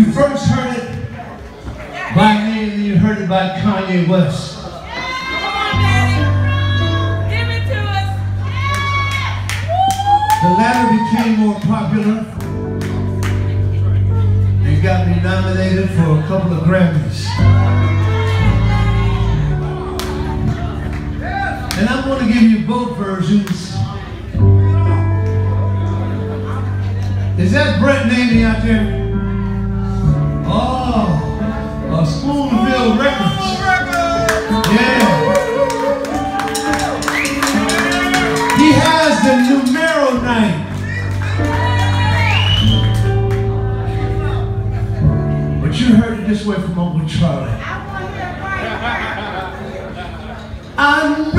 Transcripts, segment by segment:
You first heard it by me and you heard it by Kanye West. The latter became more popular and got me nominated for a couple of Grammys. And I'm going to give you both versions. Is that Brett Namey out there? Spoonville Records. Yeah. He has the numero nine. But you heard it this way from Uncle Charlie. I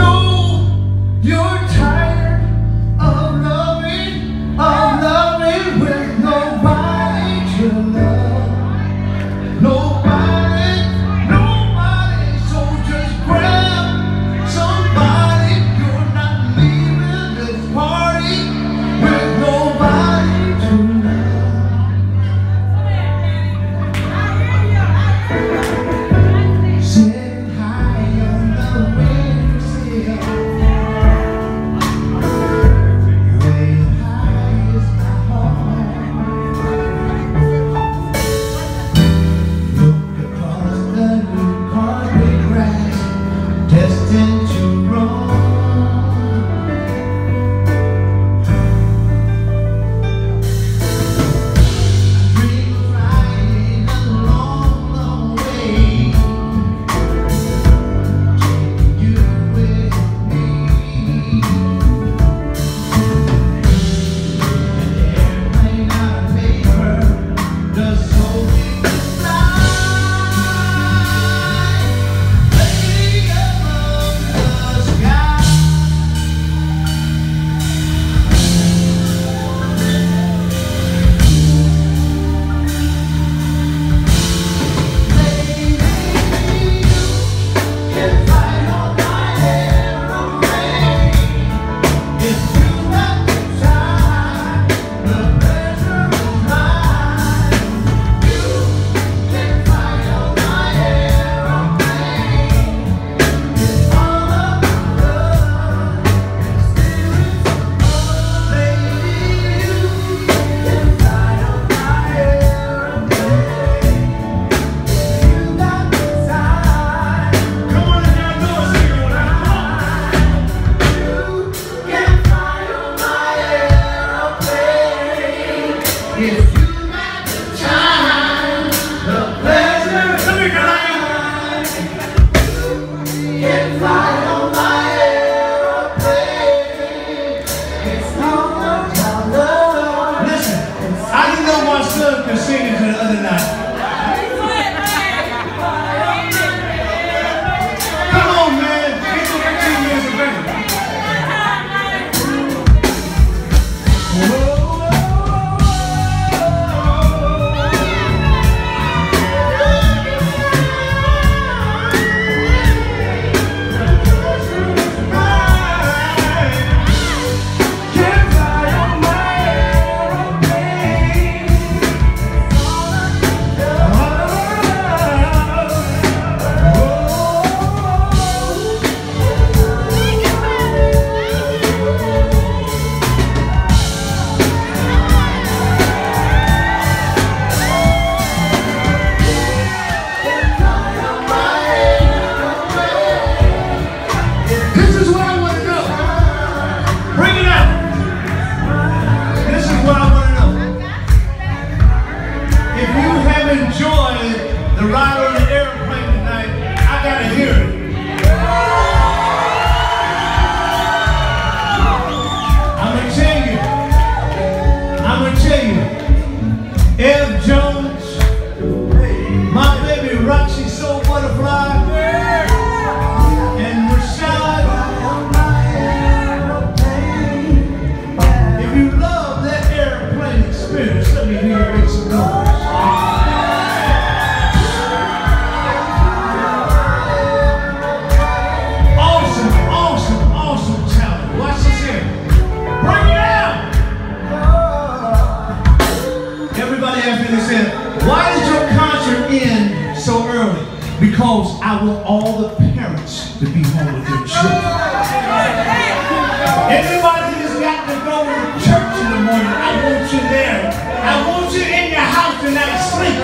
in the morning, I want you there. I want you in your house tonight sleep.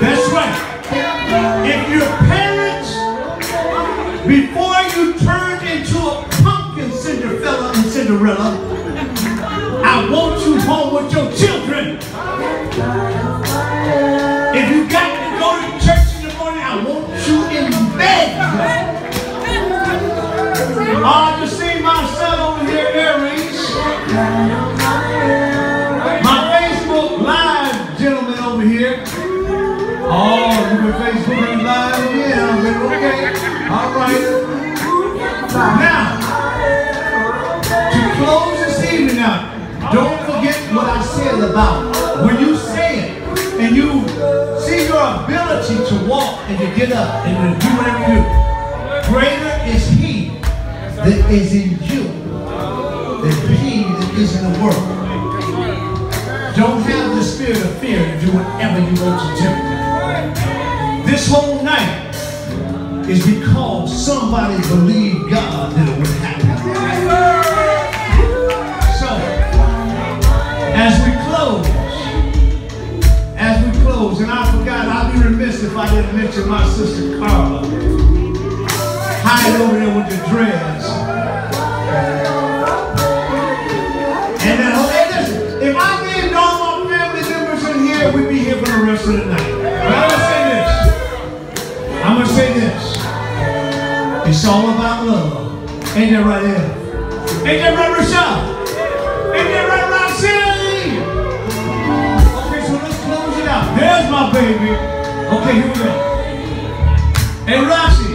That's right. If your parents, before you turn into a pumpkin Cinderella and Cinderella, Now, to close this evening out, don't forget what I said about when you say it and you see your ability to walk and to get up and to do whatever you do. Greater is he that is in you than he that is in the world. Don't have the spirit of fear to do whatever you want to do. This whole night is because somebody believed God that it would happen. So, as we close, as we close, and I forgot, I'd be remiss if I didn't mention my sister Carla. Hiding over there with the dreads. And then, hey, listen, if I named all my family members in here, we'd be here for the rest of the night. But I'm gonna say this. I'm gonna say this. It's all about love. Ain't that right, Ed? Ain't that right, Rashad? Ain't that right? Okay, so let's close it out. There's my baby. Okay, here we go. Hey, Roxy.